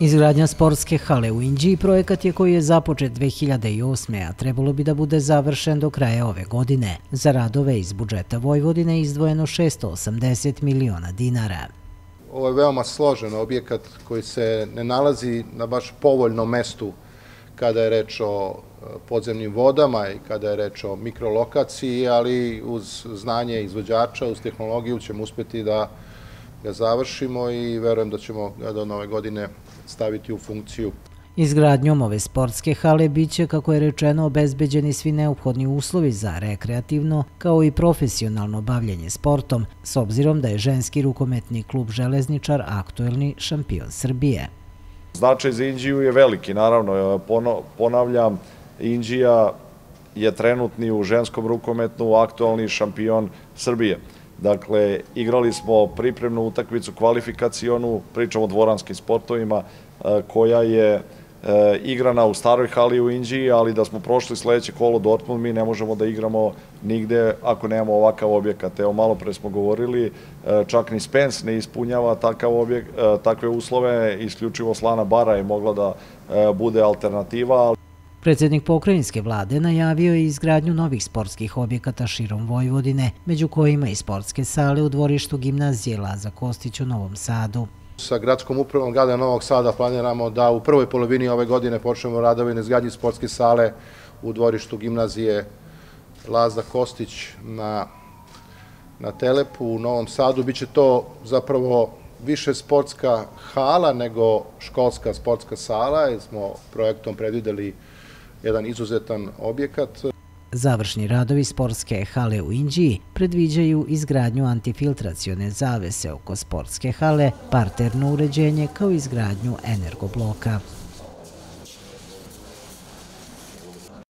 Izgradnja sportske hale u Inđiji projekat je koji je započet 2008. a trebalo bi da bude završen do kraja ove godine. Za radove iz budžeta Vojvodine izdvojeno 680 miliona dinara. Ovo je veoma složen objekat koji se ne nalazi na baš povoljnom mestu kada je reč o e, podzemnim vodama i kada je reč o mikrolokaciji, ali uz znanje izvođača, uz tehnologiju ćemo uspeti da ga završimo i verujem da ćemo ga do nove godine staviti u funkciju. Izgradnjom ove sportske hale biće, kako je rečeno, obezbeđeni svi neophodni uslovi za rekreativno kao i profesionalno bavljanje sportom, s obzirom da je ženski rukometni klub Železničar aktuelni šampion Srbije. Značaj za Inđiju je veliki, naravno, ponavljam, Inđija je trenutni u ženskom rukometnu aktualni šampion Srbije. Dakle, igrali smo pripremnu utakmicu, kvalifikacionu, pričamo o dvoranskim sportovima, e, koja je e, igrana u staroj hali u Inđiji, ali da smo prošli sledeće kolo Dortmund, mi ne možemo da igramo nigde ako nemamo ovakav objekat. Evo, malo pre smo govorili, e, čak ni Spence ne ispunjava takav objek, takve uslove, isključivo Slana Bara je mogla da bude alternativa, Predsednik pokrajinske vlade najavio je izgradnju novih sportskih objekata širom Vojvodine, među kojima i sportske sale u dvorištu gimnazije Laza Kostić u Novom Sadu. Sa gradskom upravom grada Novog Sada planiramo da u prvoj polovini ove godine počnemo radove na izgradnji sportske sale u dvorištu gimnazije Laza Kostić na, na Telepu u Novom Sadu. Biće to zapravo više sportska hala nego školska sportska sala, jer smo projektom predvideli jedan izuzetan objekat. Završni radovi sportske hale u Inđiji predviđaju izgradnju antifiltracione zavese oko sportske hale, parterno uređenje kao izgradnju energobloka.